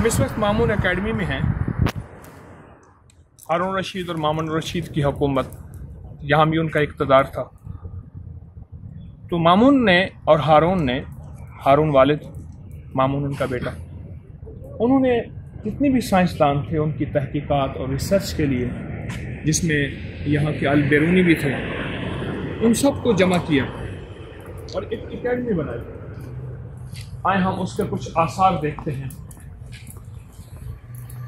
ہم اس وقت مامون اکیڈمی میں ہیں۔ ہارون رشید اور مامون رشید کی حکومت، یہاں بھی ان کا اقتدار تھا۔ تو مامون نے اور ہارون نے، ہارون والد، مامون ان کا بیٹا۔ انہوں نے جتنے بھی سائنسدان تھے، ان کی تحقیقات اور ریسرچ کے لیے، جس میں یہاں کے البیرونی بھی تھے، ان سب کو جمع کیا اور ایک اکیڈمی بنائی۔ آئے ہم اس کے کچھ آثار دیکھتے ہیں۔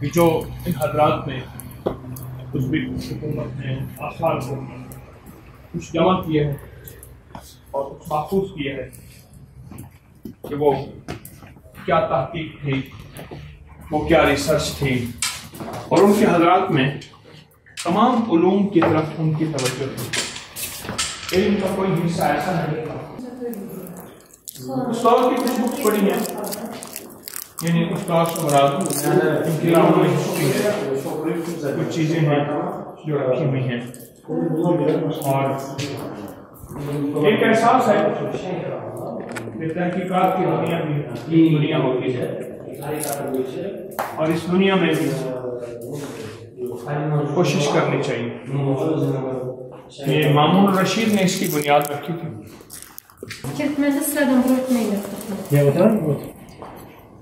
کہ جو ان حضرات نے کچھ بھی حکومت نے آثار کو کچھ جمع کیے ہیں اور کچھ محفوظ کیے ہیں کہ وہ کیا تحقیق تھی، وہ کیا ریسرچ تھی۔ اور ان کے حضرات میں تمام علوم کی طرف ان کی توجہ تھی۔ علم کا کوئی حصہ ایسا نہیں تھا۔ استاد کی کچھ بکس پڑھی ہیں۔ یعنی استاد سے مراد ان راہ میں ہسٹری ہے کچھ چیزیں ہیں جو رکھی ہوئی ہیں۔ اور ایک احساس ہے کہ تحقیقات کی دنیا بھی دنیا ہوتی ہے۔ اور اس دنیا میں بھی کوشش کرنی چاہیے۔ یہ مامون رشید نے اس کی بنیاد رکھی تھی۔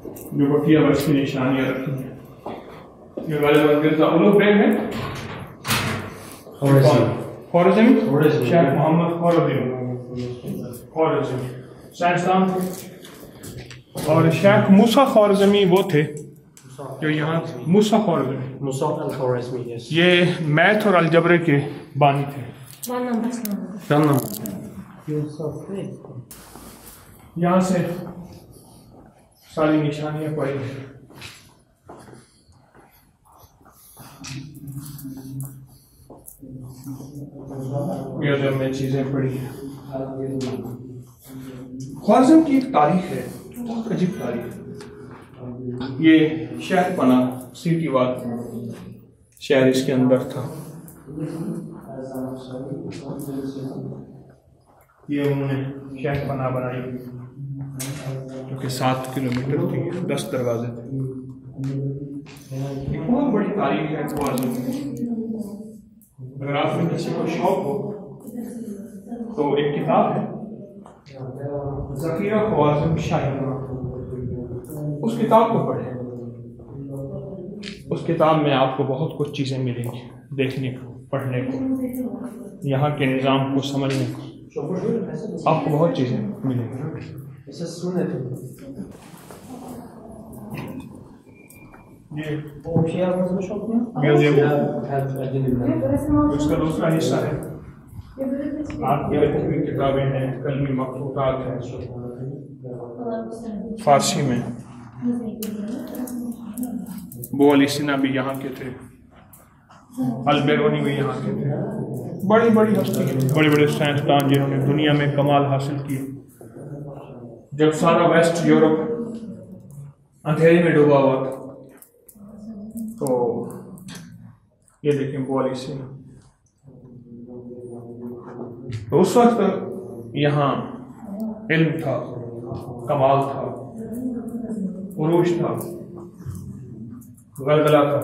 جو بقیہ برس کی نشانیاں رکھی ہیں۔ یہ والے غالب الگرزہ اولو بیگ ہے خورزم خورزم شاید محمد خورزم خورزم سائنسدان تھے۔ اور شیخ موسیٰ خورزمی وہ تھے جو یہاں موسیٰ خورزمی۔ موسیٰ الخورزمی یہ میتھ اور الجبرے کے بانی تھے۔ یہاں سے ساری نشانیاں پڑی ہیں۔ میوزیم میں چیزیں پڑی ہیں۔ خوازم کی ایک تاریخ ہے، بہت عجیب تاریخ ہے۔ یہ شہر پنا سٹی واد۔ شہر اس کے اندر تھا۔ یہ انہوں نے شہر پناہ بنائی۔ جو کہ سات کلومیٹر تھی دس دروازے تھے۔ ایک بہت بڑی تاریخ ہے خوازم کی اگر آپ میں کسی کو شوق ہو، تو ایک کتاب ہے۔ ذخیرہ خوازم شاہی اس کتاب کو پڑھیں۔ اس کتاب میں آپ کو بہت کچھ چیزیں ملیں گی دیکھنے کو، پڑھنے کو، یہاں کے نظام کو سمجھنے کو۔ آپ کو بہت چیزیں ملیں گی۔ Her edinimler. اس کا دوسرا حصہ ہے آپ کی رکھی ہوئی کتابیں ہیں کلمی مخلوقات ہیں فارسی میں بو علی سنہ بھی یہاں کے تھے البیرونی بھی یہاں کے تھے بڑی بڑی ہستی بڑے بڑے سائنسدان جنہوں نے دنیا میں کمال حاصل کیے جب سارا ویسٹ یورپ اندھیرے میں ڈوبا ہوا تھا۔ تو یہ دیکھیں بو علی سنہ تو اس وقت یہاں علم تھا کمال تھا عروج تھا غلغلہ تھا۔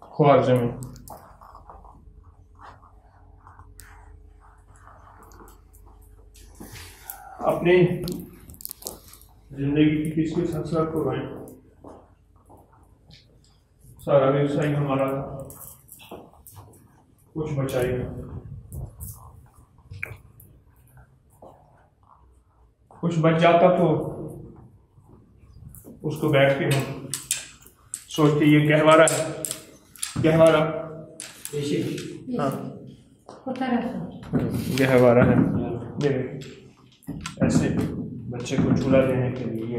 خوار زمین اپنی زندگی کی کس کس حسرت کو رائیں سارا ویوسائی ہمارا کچھ بچائیے کچھ بچ جاتا تو اس کو بیٹھ کے ہم سوچتے یہ گہوارہ ہے گہوارہ۔ Yeşil. ہاں. گہوارہ ہے۔ ایسے بچے کو جھولا دینے کے لیے